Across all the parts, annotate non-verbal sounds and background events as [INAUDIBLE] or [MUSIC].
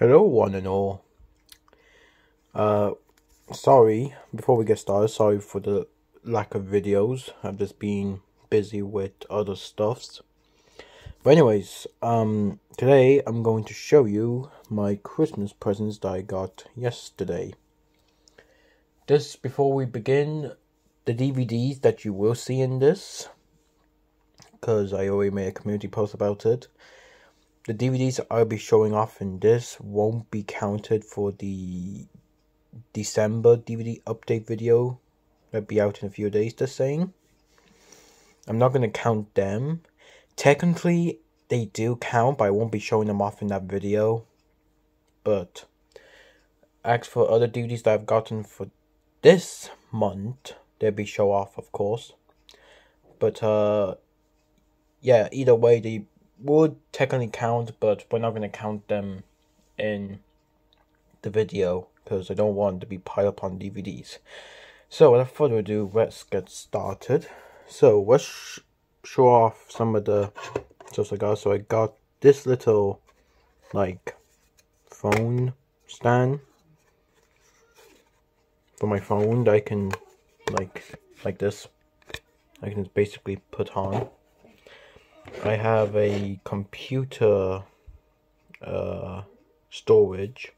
Hello, one and all. Uh, sorry, before we get started, sorry for the lack of videos. I've just been busy with other stuffs. But anyways, um, today I'm going to show you my Christmas presents that I got yesterday. Just before we begin, the DVDs that you will see in this, because I already made a community post about it, the DVDs I'll be showing off in this won't be counted for the December DVD update video that'll be out in a few days, just saying. I'm not going to count them. Technically, they do count, but I won't be showing them off in that video. But, as for other DVDs that I've gotten for this month, they'll be show off, of course. But, uh, yeah, either way, they would technically count, but we're not going to count them in the video because I don't want to be piled up on DVDs. So, without further ado, let's get started. So, let's sh show off some of the stuff I got. So, I got this little, like, phone stand for my phone that I can, like, like this. I can basically put on. I have a computer uh, storage.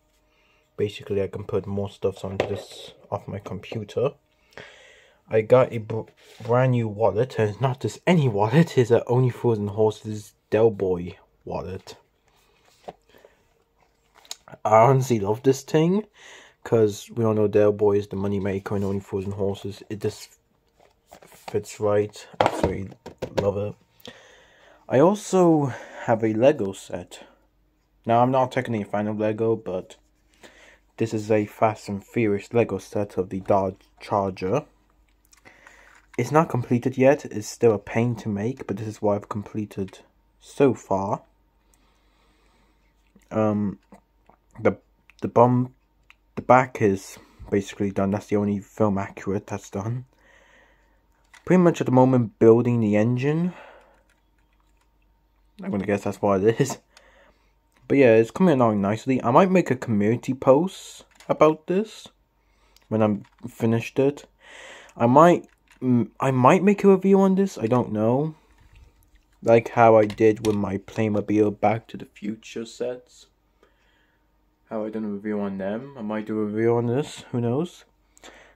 Basically, I can put more stuff onto this off my computer. I got a brand new wallet, and it's not just any wallet, it's a Only Fools and Horses Del Boy wallet. I honestly love this thing, because we all know Del Boy is the money maker in Only Fools and Horses. It just fits right. Absolutely love it. I also have a Lego set. Now, I'm not technically a fan of Lego, but this is a Fast and Furious Lego set of the Dodge Charger. It's not completed yet, it's still a pain to make, but this is what I've completed so far. Um, the the bum, the back is basically done. That's the only film accurate that's done. Pretty much at the moment, building the engine. I'm gonna guess that's what it is. [LAUGHS] But yeah, it's coming along nicely. I might make a community post about this when I'm finished it. I might, I might make a review on this. I don't know. Like how I did with my Playmobil Back to the Future sets. How I done a review on them. I might do a review on this. Who knows?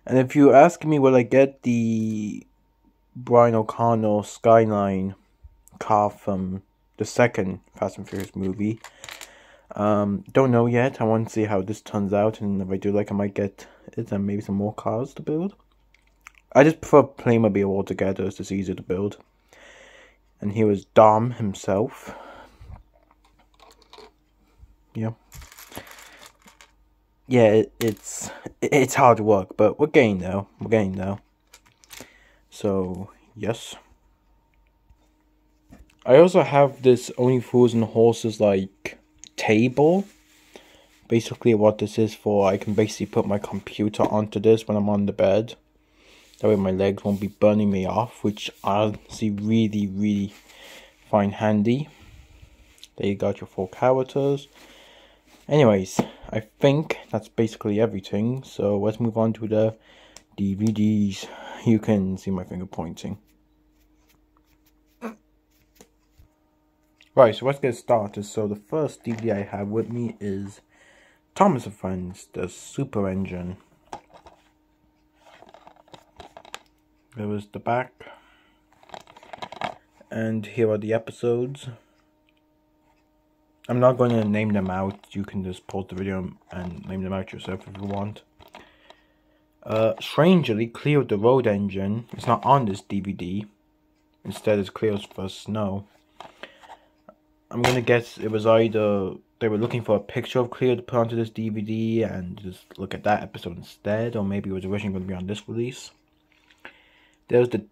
And if you ask me, will I get the Brian O'Connell Skyline car from the second Fast and Furious movie. Um, don't know yet. I want to see how this turns out, and if I do like, I might get it and maybe some more cars to build. I just prefer Playmobil altogether; it's just easier to build. And here is Dom himself. Yeah. Yeah, it, it's it's hard work, but we're getting there. We're getting there. So yes. I also have this Only Fools and Horses like table. Basically what this is for, I can basically put my computer onto this when I'm on the bed. That way my legs won't be burning me off, which I see really, really find handy. There you got your four characters. Anyways, I think that's basically everything. So let's move on to the DVDs. You can see my finger pointing. Right, so let's get started. So the first DVD I have with me is Thomas and Friends, the Super Engine. There was the back. And here are the episodes. I'm not going to name them out. You can just pause the video and name them out yourself if you want. Uh, strangely, Cleo the Road Engine is not on this DVD. Instead, it's Cleo's First Snow. I'm gonna guess it was either they were looking for a picture of Cleo to put onto this DVD and just look at that episode instead, or maybe it was originally going to be on this release. There's the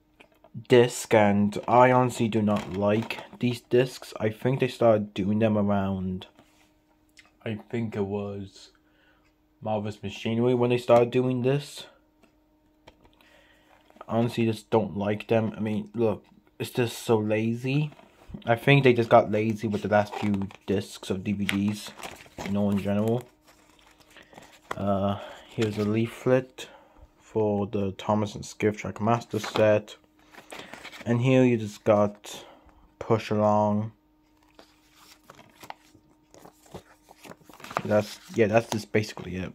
disc, and I honestly do not like these discs. I think they started doing them around. I think it was Marvelous Machinery when they started doing this. Honestly, just don't like them. I mean, look, it's just so lazy. I think they just got lazy with the last few discs of DVDs. you know, in general. Uh, here's a leaflet for the Thomas and Skiff Track Master set. And here you just got Push Along. That's, yeah, that's just basically it.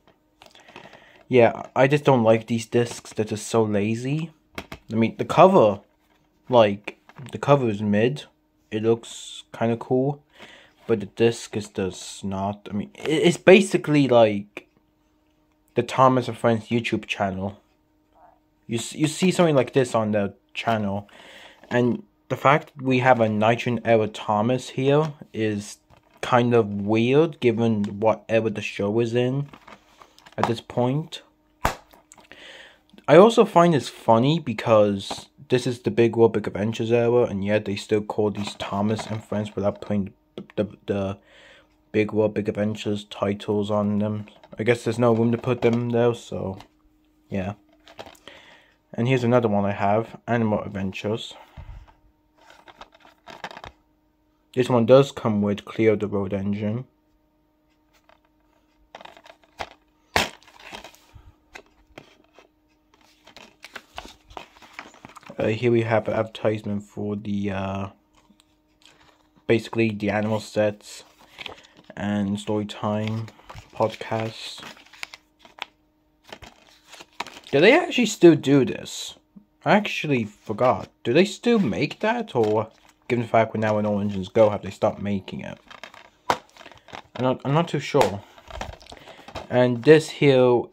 Yeah, I just don't like these discs. They're just so lazy. I mean, the cover, like, the cover is mid. It looks kind of cool. But the disc is just not. I mean, it's basically like the Thomas and Friends YouTube channel. You, you see something like this on the channel. And the fact we have a Nitrogen era Thomas here is kind of weird given whatever the show is in at this point. I also find this funny because this is the Big World Big Adventures era, and yet they still call these Thomas and Friends without putting the, the, Big World Big Adventures titles on them. I guess there's no room to put them though, so yeah. And here's another one I have, Animal Adventures. This one does come with Cleo the Road engine. Uh, here we have an advertisement for the uh, basically the animal sets and story time podcasts. Do they actually still do this? I actually forgot. Do they still make that, or given the fact we're now in All Engines Go, have they stopped making it? I'm not. I'm not too sure. And this here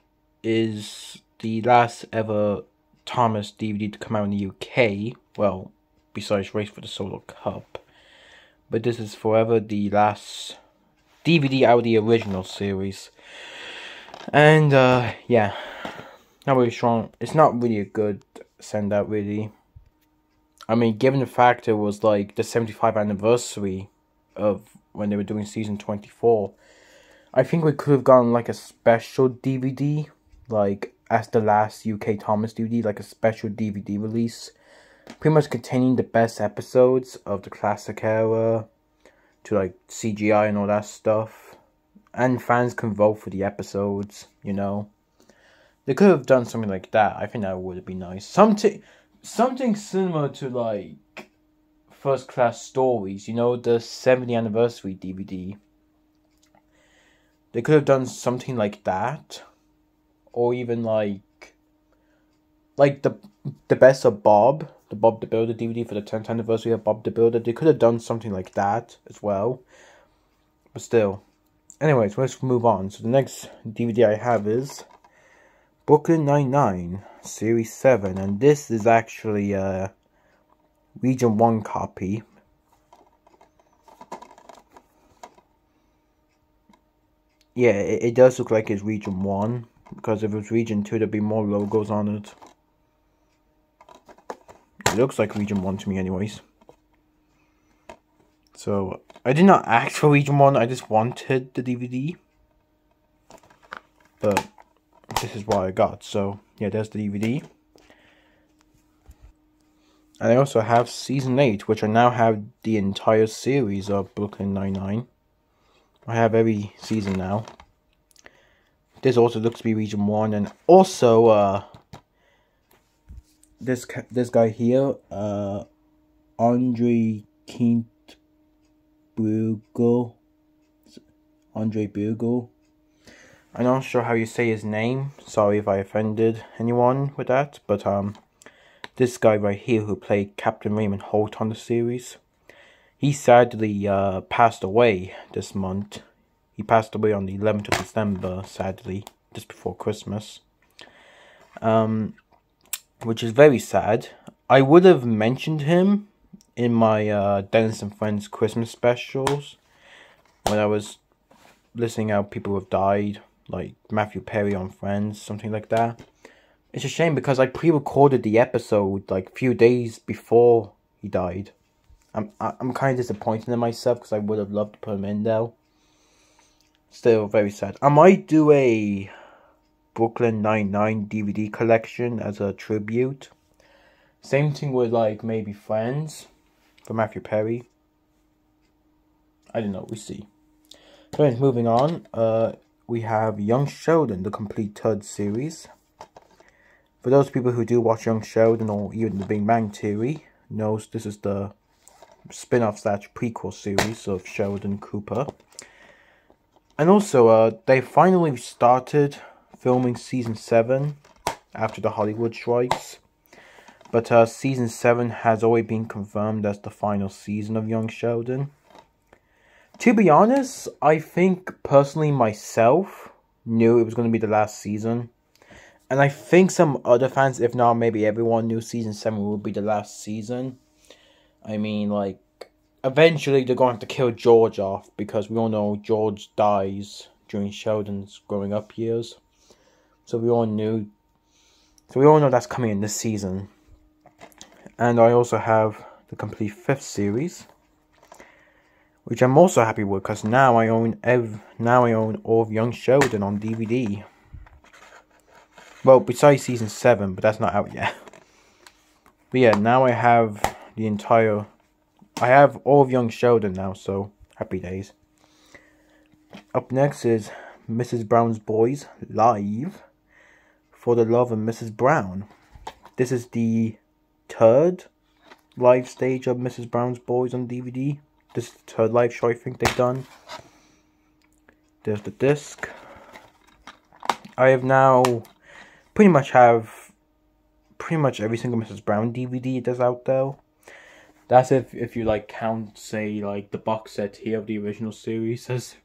is the last ever Thomas DVD to come out in the UK. Well, besides Race for the Solar Cup. But this is forever the last DVD out of the original series. And, uh, yeah. Not really strong. It's not really a good send out, really. I mean, given the fact it was like the 75th anniversary of when they were doing season 24, I think we could have gotten like a special DVD, like as the last UK Thomas DVD, like a special DVD release, pretty much containing the best episodes of the classic era, to like CGI and all that stuff, and fans can vote for the episodes. You know, they could have done something like that. I think that would be nice. Something, something similar to like first class stories. You know, the 70th anniversary DVD. They could have done something like that or even like like the the best of Bob, the Bob the Builder DVD for the 10th anniversary of Bob the Builder. They could have done something like that as well, but still. Anyways, let's move on. So the next DVD I have is Brooklyn Nine Nine Series Seven, and this is actually a Region One copy. Yeah, it, it does look like it's Region One because if it's region 2 there'd be more logos on it. It looks like region 1 to me anyways. So, I did not ask for region 1, I just wanted the DVD. But, this is what I got. So, yeah, there's the DVD. And I also have Season 8, which I now have the entire series of Brooklyn Nine-Nine. I have every season now. This also looks to be region 1. And also, uh, this this guy here, uh, Andre Kint Bruegel. Andre Bruegel. I'm not sure how you say his name. Sorry if I offended anyone with that. But, um, this guy right here who played Captain Raymond Holt on the series. He sadly, uh, passed away this month. He passed away on the 11th of December, sadly, just before Christmas. Um, which is very sad. I would have mentioned him in my uh, Dennis and Friends Christmas specials when I was listening out people who have died, like Matthew Perry on Friends, something like that. It's a shame because I pre-recorded the episode like a few days before he died. I'm I'm kind of disappointed in myself because I would have loved to put him in there. Still very sad. I might do a Brooklyn Nine-Nine DVD collection as a tribute. Same thing with like maybe Friends for Matthew Perry. I don't know, we see. So, moving on, uh, we have Young Sheldon, the complete third series. For those people who do watch Young Sheldon or even the Big Bang Theory, knows this is the spin-off slash prequel series of Sheldon Cooper. And also, uh, they finally started filming season 7 after the Hollywood strikes. But uh, season 7 has already been confirmed as the final season of Young Sheldon. To be honest, I think personally myself knew it was going to be the last season. And I think some other fans, if not maybe everyone, knew season 7 would be the last season. I mean, like, eventually they're going to have to kill George off because we all know George dies during Sheldon's growing up years. So we all knew. So we all know that's coming in this season. And I also have the complete fifth series, which I'm also happy with because now I own ev now I own all of Young Sheldon on DVD. Well, besides season seven, but that's not out yet. But yeah, now I have the entire. I have all of Young Sheldon now, so happy days. Up next is Mrs. Brown's Boys live for the love of Mrs. Brown. This is the third live stage of Mrs. Brown's Boys on DVD. This is the third live show I think they've done. There's the disc. I have now pretty much have pretty much every single Mrs. Brown DVD that's out there. That's if if you like count say like the box set here of the original series. [LAUGHS]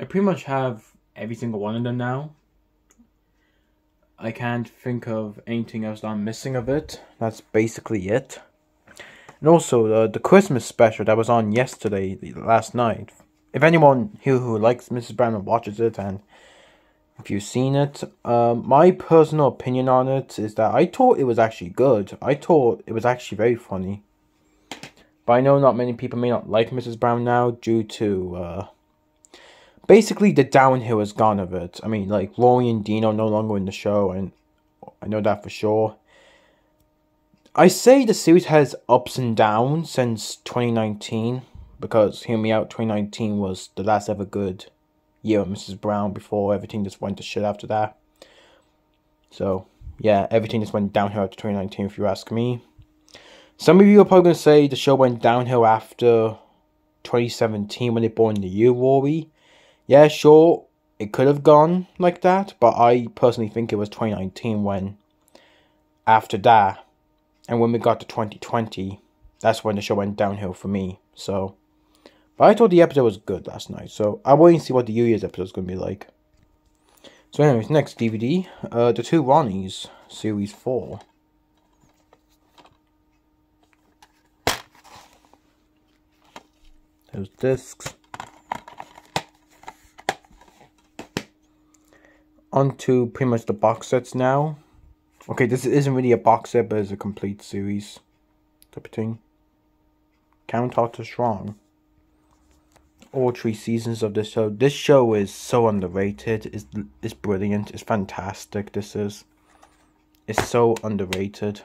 I pretty much have every single one of them now. I can't think of anything else I'm missing of it. That's basically it. And also, uh, the Christmas special that was on yesterday, last night. If anyone here who likes Mrs. Brown watches it, and if you've seen it, uh, my personal opinion on it is that I thought it was actually good. I thought it was actually very funny. But I know not many people may not like Mrs. Brown now due to uh, basically the downhill has gone of it. I mean, like Rory and Dino no longer in the show, and I know that for sure. I say the series has ups and downs since 2019 because hear me out, 2019 was the last ever good year Mrs. Brown before everything just went to shit after that. So yeah, everything just went downhill after 2019 if you ask me. Some of you are probably gonna say the show went downhill after 2017 when they brought in the year Rory. Yeah, sure, it could have gone like that, but I personally think it was 2019 when, after that, and when we got to 2020, that's when the show went downhill for me. So, but I thought the episode was good last night, so I want to see what the New Year's episode is going to be like. So, anyways, next DVD, uh, The Two Ronnies, Series 4. Those discs. onto pretty much the box sets now. Okay, this isn't really a box set, but it's a complete series type of thing. Count Arthur Strong. All three seasons of this show. This show is so underrated. It's, it's brilliant. It's fantastic. This is. It's so underrated.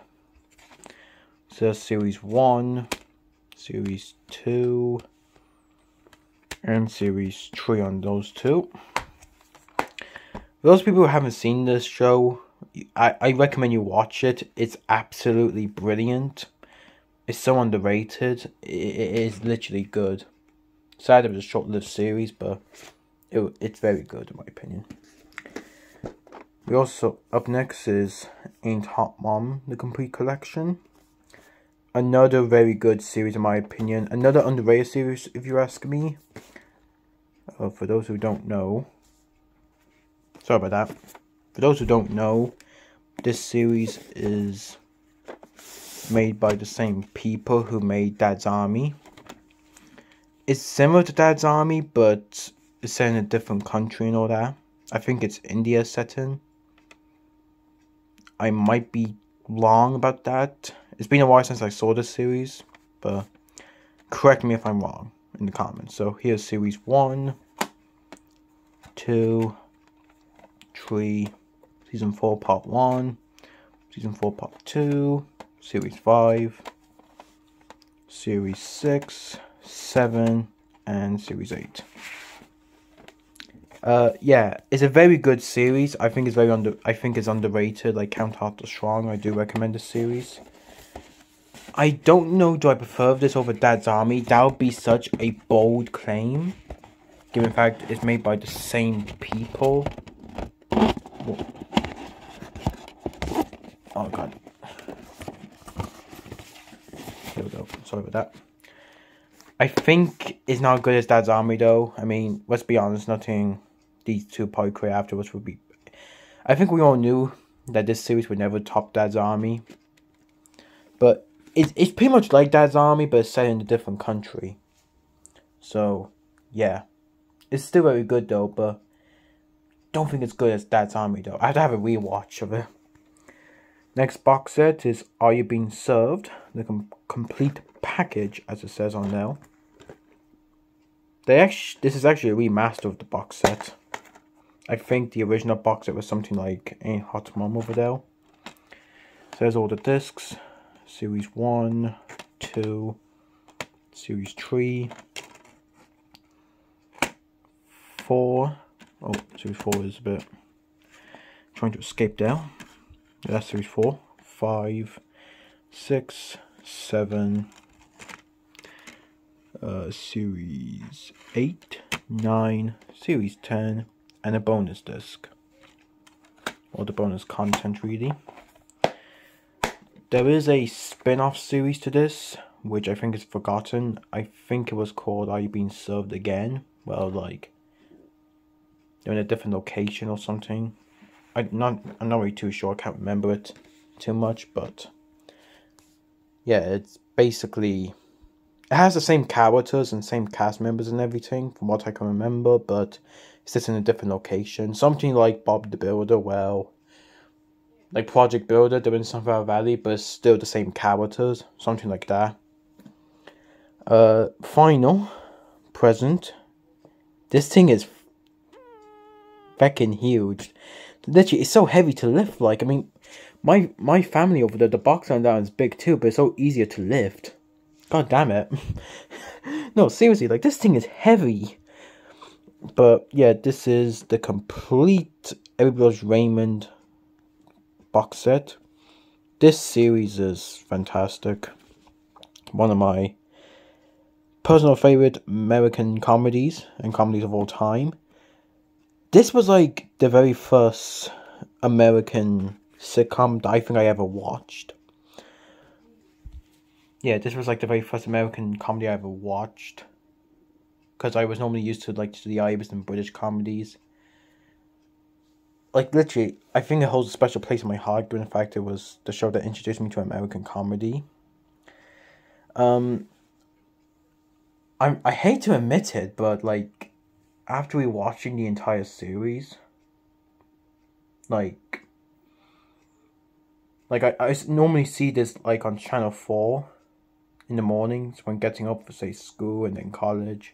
So series 1, series 2, and series 3 on those two those people who haven't seen this show, I, I recommend you watch it. It's absolutely brilliant. It's so underrated. It, it is literally good. Sad it was a short-lived series, but it, it's very good in my opinion. We also, up next is Ain't Hot Mom, the complete collection. Another very good series in my opinion. Another underrated series if you ask me. Uh, for those who don't know, Sorry about that. For those who don't know, this series is made by the same people who made Dad's Army. It's similar to Dad's Army, but it's set in a different country and all that. I think it's India set in. I might be wrong about that. It's been a while since I saw this series, but correct me if I'm wrong in the comments. So here's series one, two, 3, Season 4 Part 1, Season 4 Part 2, Series 5, Series 6, 7, and Series 8. Uh, yeah, it's a very good series. I think it's very under. I think it's underrated. Like Count Arthur Strong, I do recommend the series. I don't know. Do I prefer this over Dad's Army? That would be such a bold claim, given the fact it's made by the same people. Oh god. Here we go. Sorry about that. I think it's not good as Dad's Army though. I mean, let's be honest, nothing these two probably create afterwards would be. I think we all knew that this series would never top Dad's Army. But it's it's pretty much like Dad's Army, but it's set in a different country. So, yeah, it's still very good though, but don't think it's good as Dad's Army though. I have to have a rewatch of it. Next box set is Are You Being Served? The com complete package, as it says on there. They actually, this is actually a remaster of the box set. I think the original box set was something like a Hot Mom over there. Says all the discs. Series 1, 2, Series 3, 4. Oh, Series 4 is a bit trying to escape there. That's Series 4, 5, 6, 7, uh, Series 8, 9, Series 10, and a bonus disc. Or the bonus content, really. There is a spin-off series to this, which I think is forgotten. I think it was called Are You Being Served Again? Well, like, they're in a different location or something. I'm not, I'm not really too sure, I can't remember it too much, but... Yeah, it's basically... It has the same characters and same cast members and everything, from what I can remember, but it's just in a different location. Something like Bob the Builder, well, like Project Builder, they're in Sunflower Valley, but it's still the same characters, something like that. Uh, final present. This thing is fucking huge. Literally, it's so heavy to lift. Like, I mean, my my family over there, the box on down is big too, but it's so easier to lift. God damn it. [LAUGHS] no, seriously, like this thing is heavy. But yeah, this is the complete Everybody's Raymond box set. This series is fantastic. One of my personal favorite American comedies and comedies of all time. This was like the very first American sitcom that I think I ever watched. Yeah, this was like the very first American comedy I ever watched. Because I was normally used to like to the Irish and British comedies. Like literally, I think it holds a special place in my heart given the fact it was the show that introduced me to American comedy. Um I I hate to admit it, but like after rewatching the entire series, like like I, I normally see this like on channel 4 in the mornings when getting up for say school and then college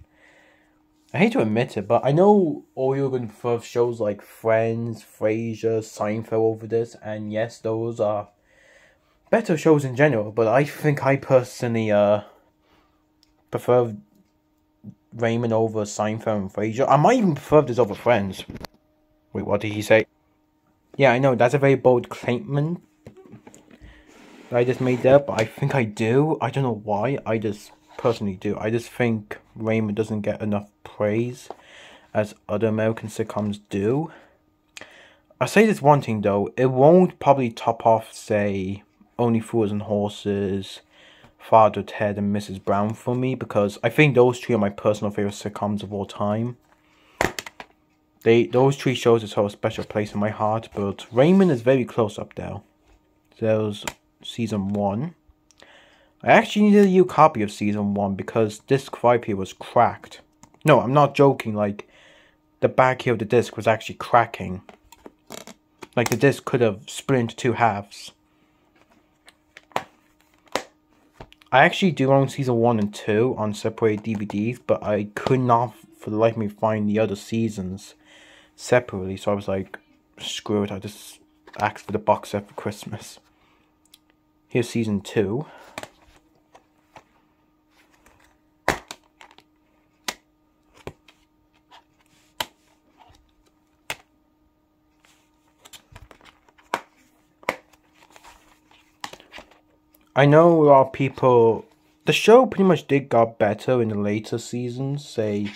I hate to admit it, but I know all you're going to shows like Friends, Frasier, Seinfeld over this, and yes, those are better shows in general, but I think I personally uh prefer Raymond over Seinfeld and Frasier. I might even prefer this over Friends. Wait, what did he say? Yeah, I know, that's a very bold claimant I just made there, but I think I do. I don't know why, I just personally do. I just think Raymond doesn't get enough praise as other American sitcoms do. I say this one thing though, it won't probably top off, say, Only Fools and Horses, Father Ted, and Mrs. Brown for me because I think those three are my personal favorite sitcoms of all time. They those three shows just hold a special place in my heart, but Raymond is very close up there. There's season one. I actually needed a new copy of Season 1 because disc 5 here was cracked. No, I'm not joking, like, the back here of the disc was actually cracking. Like, the disc could have split into two halves. I actually do own Season 1 and 2 on separate DVDs, but I could not, for the life of me, find the other seasons separately, so I was like, screw it, I just asked for the box set for Christmas. Here's season two. I know a lot of people. The show pretty much did got better in the later seasons, say,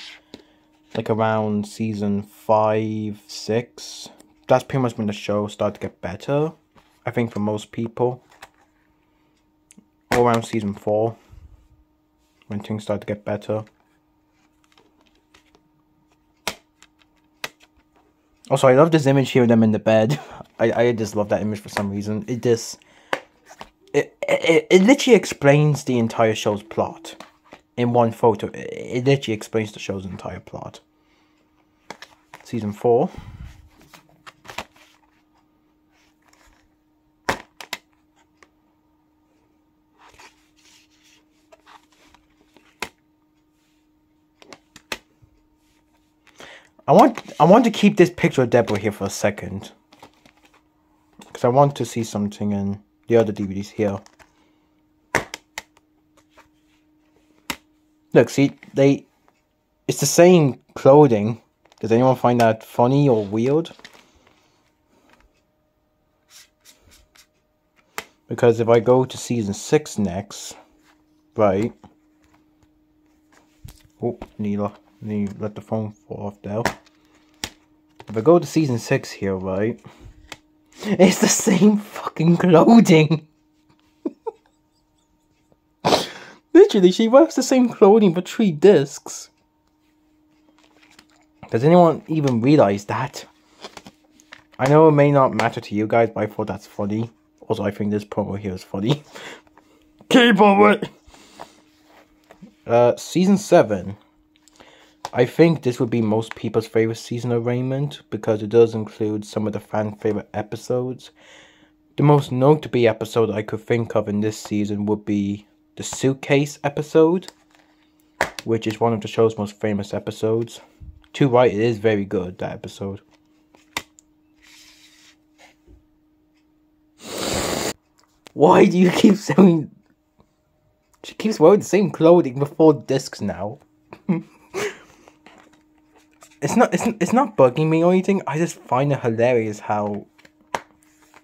like around season five, six. That's pretty much when the show started to get better. I think for most people. All around season four, when things started to get better. Also, I love this image here of them in the bed. [LAUGHS] I, I just love that image for some reason. It just... It, it, it literally explains the entire show's plot. In one photo. It, it literally explains the show's entire plot. Season 4. I want I want to keep this picture of Deborah here for a second. Because I want to see something in the other DVDs here. Look, see, they... It's the same clothing. Does anyone find that funny or weird? Because if I go to season 6 next, right... Oh, Neela. Let the phone fall off there. If I go to season 6 here, right? It's the same fucking clothing! [LAUGHS] Literally, she wears the same clothing for three discs. Does anyone even realize that? I know it may not matter to you guys, but I thought that's funny. Also, I think this promo here is funny. [LAUGHS] Keep on it! Uh, season 7. I think this would be most people's favorite season of Raymond because it does include some of the fan favorite episodes. The most notable episode I could think of in this season would be the suitcase episode, which is one of the show's most famous episodes. To right, it is very good, that episode. Why do you keep [LAUGHS] saying... She keeps wearing the same clothing before discs now. It's not it's, it's not bugging me or anything. I just find it hilarious how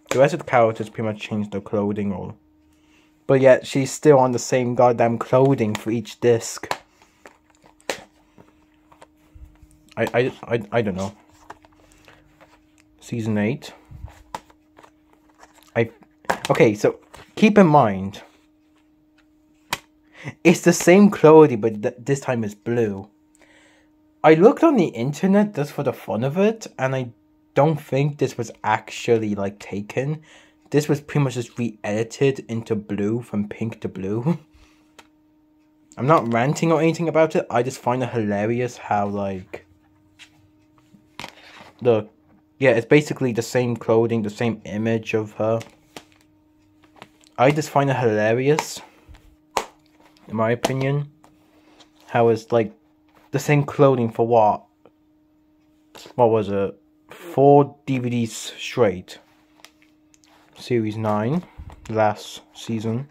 the rest of the characters pretty much changed their clothing or but yet she's still on the same goddamn clothing for each disc. I I I, I don't know. Season 8. I Okay, so keep in mind it's the same clothing but th this time it's blue. I looked on the internet just for the fun of it, and I don't think this was actually like taken. This was pretty much just re-edited into blue from pink to blue. [LAUGHS] I'm not ranting or anything about it. I just find it hilarious how like the yeah, it's basically the same clothing, the same image of her. I just find it hilarious, in my opinion, how it's like the same clothing for what? What was it? Four DVDs straight. Series 9, last season.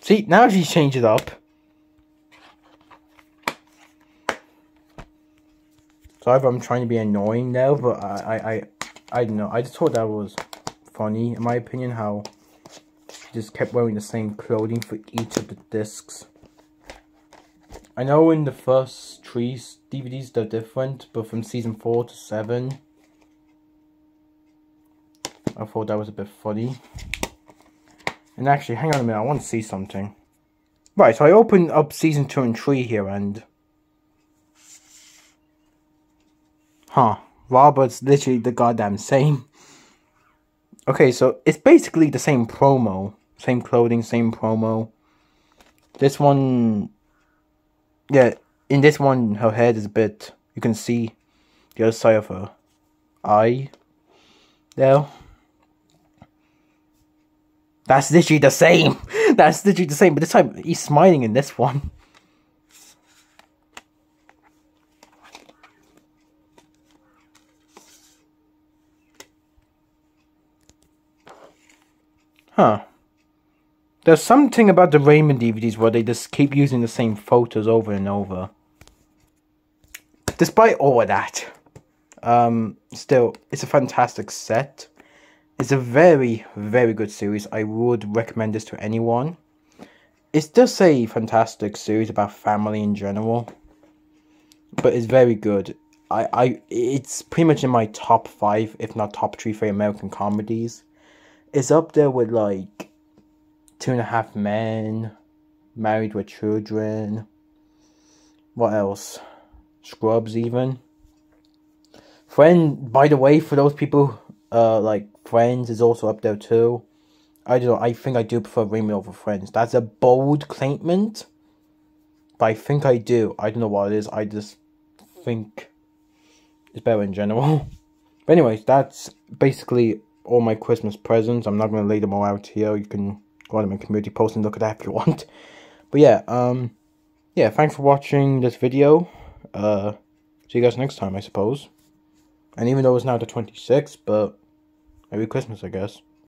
See, now she's changed it up. Sorry either I'm trying to be annoying now, but I, I, I, I don't know. I just thought that was funny, in my opinion, how just kept wearing the same clothing for each of the discs. I know in the first three DVDs they're different, but from season 4 to 7, I thought that was a bit funny. And actually, hang on a minute, I want to see something. Right, so I opened up season 2 and 3 here and... Huh, Robert's literally the goddamn same. Okay, so it's basically the same promo. Same clothing, same promo. This one, yeah, in this one, her head is a bit, you can see the other side of her eye there. That's literally the same. [LAUGHS] That's literally the same, but this time he's smiling in this one. Huh. There's something about the Raymond DVDs where they just keep using the same photos over and over. Despite all of that, um, still, it's a fantastic set. It's a very, very good series. I would recommend this to anyone. It's just a fantastic series about family in general. But it's very good. I, I it's pretty much in my top five, if not top three for American comedies. It's up there with like Two and a Half Men, Married with Children. What else? Scrubs even. Friend by the way, for those people uh like Friends is also up there too. I don't know, I think I do prefer Raimi over Friends. That's a bold statement. But I think I do. I don't know what it is. I just think it's better in general. [LAUGHS] But anyways, that's basically all my Christmas presents. I'm not going to lay them all out here. You can go on my community post and look at that if you want. [LAUGHS] But yeah, um, yeah, thanks for watching this video. Uh, see you guys next time, I suppose. And even though it's now the 26th, but Merry Christmas, I guess.